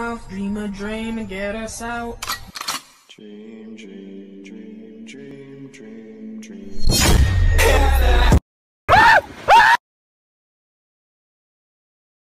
mouth, dream a dream and get us out. Dream, dream, dream, dream, dream, dream.